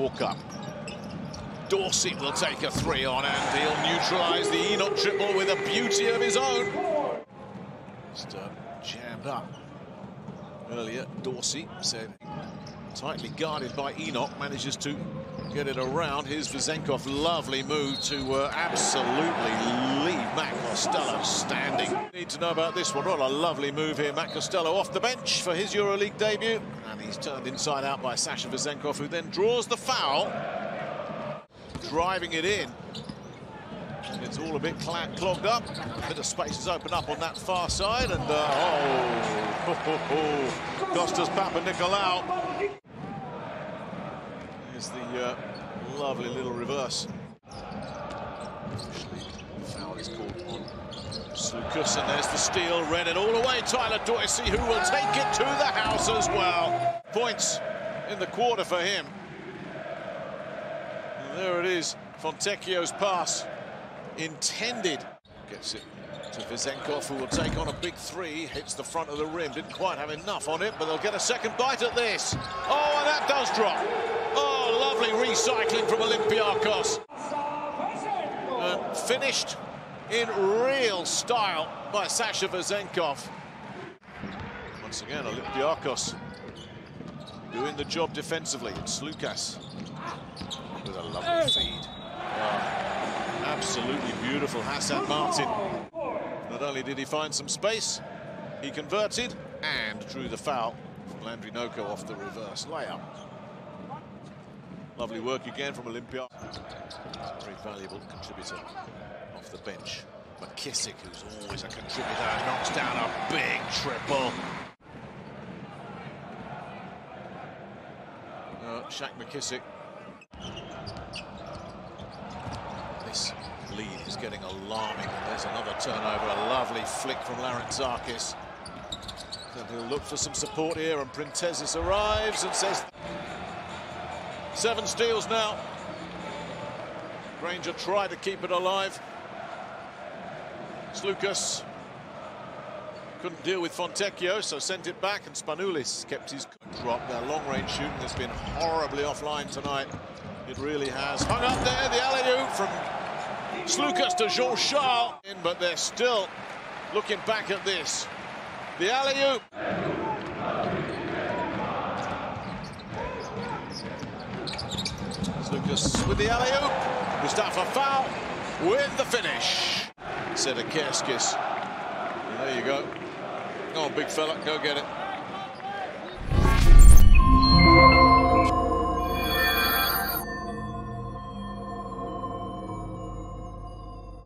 Walkup. Dorsey will take a three on and he'll neutralise the Enoch triple with a beauty of his own. Just uh, jammed up earlier. Dorsey said tightly guarded by Enoch, manages to get it around. Here's Vezenkov, lovely move to uh, absolutely leave Matt Costello standing. Need to know about this one. What a lovely move here. Matt Costello off the bench for his EuroLeague debut. And he's turned inside out by Sasha Vezenkov, who then draws the foul. Driving it in. It's all a bit clogged up. A bit of space has opened up on that far side. And, uh, oh, oh, oh, Kostas Papanikolaou. Here's the uh, lovely little reverse. Foul is called on Sloukas, and there's the steal. Read it all the way. Tyler Dorsey, who will take it to the house as well. Points in the quarter for him. And there it is. Fontecchio's pass intended. Gets it to Vezenkov, who will take on a big three. Hits the front of the rim. Didn't quite have enough on it, but they'll get a second bite at this. Oh, and that does drop. Oh, lovely recycling from Olympiacos. And uh, finished in real style by Sasha Vezenkov. Once again, Olympiacos doing the job defensively. It's Lucas with a lovely feed. Oh, absolutely beautiful Hassan Martin. Not only did he find some space, he converted and drew the foul from Landry Nnoko off the reverse layup. Lovely work again from Olympia. Very valuable contributor off the bench. McKissick, who's always a contributor, knocks down a big triple. Uh, Shaq McKissick. This lead is getting alarming. And There's another turnover, a lovely flick from Larentzakis. And he'll look for some support here, and Printezis arrives and says... Seven steals now. Granger tried to keep it alive. Sloukas couldn't deal with Fontecchio, so sent it back, and Spanoulis kept his drop. Their long-range shooting has been horribly offline tonight. It really has. Hung up there, the alley-oop from Sloukas to Jean-Charles, but they're still looking back at this. The alley-oop. Sloukas with the alley-oop. Moustapha Fall with the finish. Said a Sedekerskis. There you go. Oh, big fella, go get it.